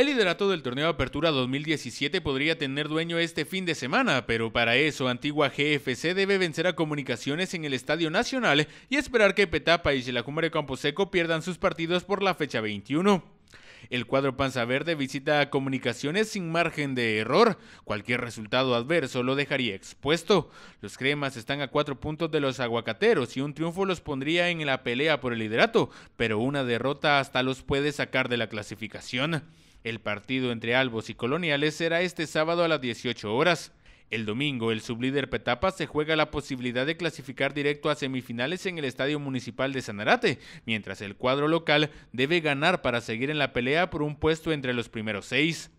El liderato del torneo de Apertura 2017 podría tener dueño este fin de semana, pero para eso Antigua GFC debe vencer a Comunicaciones en el Estadio Nacional y esperar que Petapa y Campo Camposeco pierdan sus partidos por la fecha 21. El cuadro Panza Verde visita a Comunicaciones sin margen de error. Cualquier resultado adverso lo dejaría expuesto. Los cremas están a cuatro puntos de los aguacateros y un triunfo los pondría en la pelea por el liderato, pero una derrota hasta los puede sacar de la clasificación. El partido entre Albos y Coloniales será este sábado a las 18 horas. El domingo, el sublíder Petapa se juega la posibilidad de clasificar directo a semifinales en el Estadio Municipal de Sanarate, mientras el cuadro local debe ganar para seguir en la pelea por un puesto entre los primeros seis.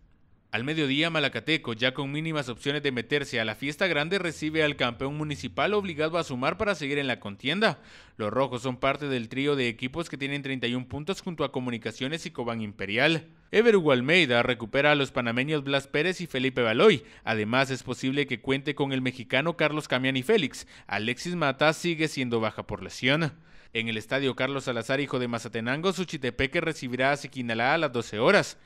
Al mediodía, Malacateco, ya con mínimas opciones de meterse a la fiesta grande, recibe al campeón municipal obligado a sumar para seguir en la contienda. Los rojos son parte del trío de equipos que tienen 31 puntos junto a Comunicaciones y Cobán Imperial. Ever Almeida recupera a los panameños Blas Pérez y Felipe Baloy. Además, es posible que cuente con el mexicano Carlos Camiani Félix. Alexis Mata sigue siendo baja por lesión. En el estadio Carlos Salazar, hijo de Mazatenango, Suchitepeque recibirá a Siquinalá a las 12 horas.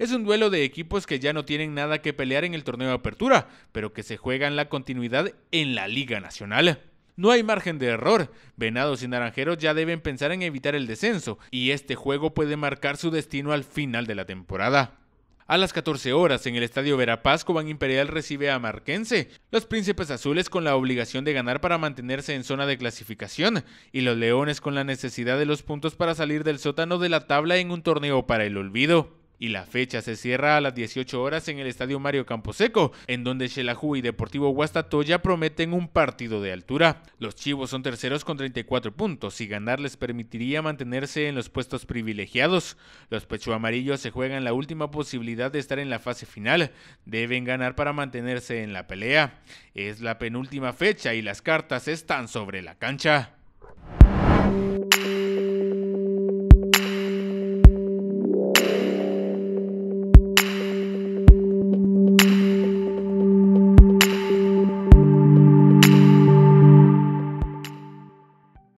Es un duelo de equipos que ya no tienen nada que pelear en el torneo de apertura, pero que se juegan la continuidad en la Liga Nacional. No hay margen de error. Venados y Naranjeros ya deben pensar en evitar el descenso, y este juego puede marcar su destino al final de la temporada. A las 14 horas, en el estadio Verapaz, Cobán Imperial recibe a Marquense. Los Príncipes Azules con la obligación de ganar para mantenerse en zona de clasificación, y los Leones con la necesidad de los puntos para salir del sótano de la tabla en un torneo para el olvido y la fecha se cierra a las 18 horas en el Estadio Mario Camposeco, en donde Xelajú y Deportivo Guastatoya prometen un partido de altura. Los Chivos son terceros con 34 puntos y ganar les permitiría mantenerse en los puestos privilegiados. Los Pecho Amarillos se juegan la última posibilidad de estar en la fase final. Deben ganar para mantenerse en la pelea. Es la penúltima fecha y las cartas están sobre la cancha.